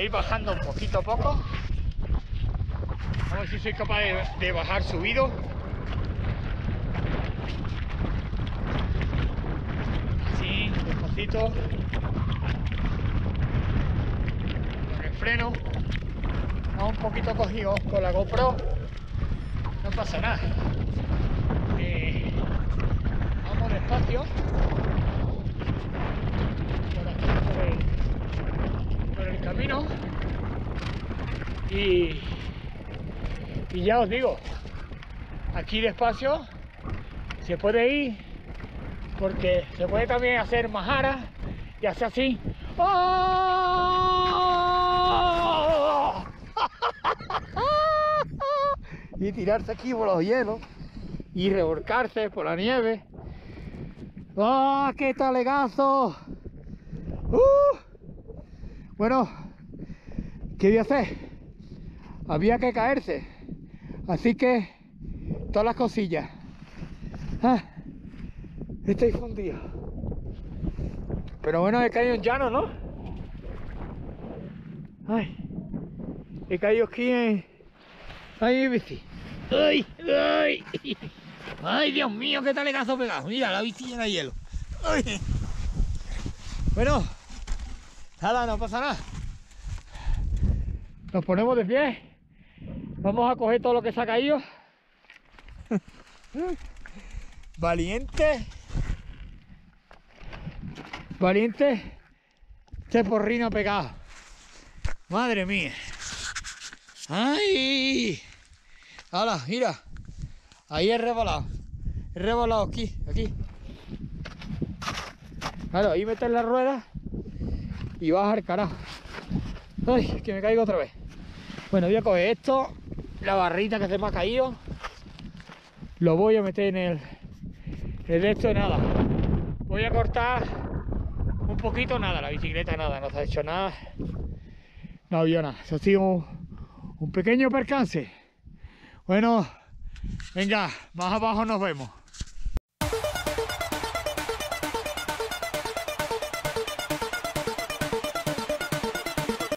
ir bajando un poquito a poco. A ver si soy capaz de, de bajar subido. Así, despacito. Con el freno. Vamos un poquito cogido con la GoPro. No pasa nada. Eh, vamos despacio. Por aquí, por el, por el camino. Y, ya os digo, aquí despacio se puede ir porque se puede también hacer majara y hacer así. ¡Oh! y tirarse aquí por los hielos y revolcarse por la nieve. ¡Ah, qué talegazo! ¡Uh! Bueno, ¿qué voy a hacer? Había que caerse. Así que, todas las cosillas. Ah, estoy fundido. Pero bueno, he caído en llano, ¿no? Ay, he caído aquí en... Ay, bici. ¡Ay! ¡Ay! ¡Ay, Dios mío! ¡Qué talegazo pegado! Mira, la bici llena de hielo. ¡Ay! Bueno, nada, no pasa nada. Nos ponemos de pie. Vamos a coger todo lo que se ha caído. Valiente. Valiente. Este porrino pegado. Madre mía. ¡Ay! ¡Hala! Mira. Ahí he revolado. He revolado aquí, aquí. Claro, ahí metes la rueda y vas al carajo. ¡Ay! Que me caigo otra vez. Bueno, voy a coger esto, la barrita que se me ha caído. Lo voy a meter en el, el esto de nada. Voy a cortar un poquito, nada, la bicicleta nada, no se ha hecho nada. No había nada. Eso ha sido un, un pequeño percance. Bueno, venga, más abajo nos vemos.